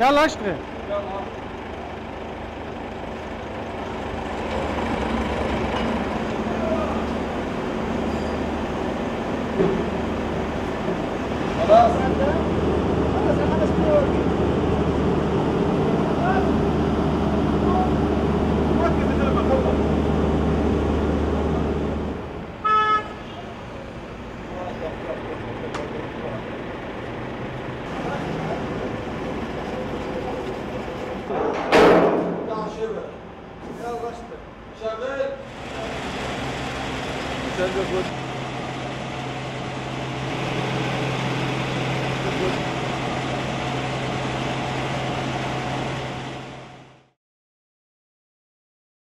Yaklaştı. Yalan. Daha şöyle. Yaklaştı. Şöyle. Güzel bir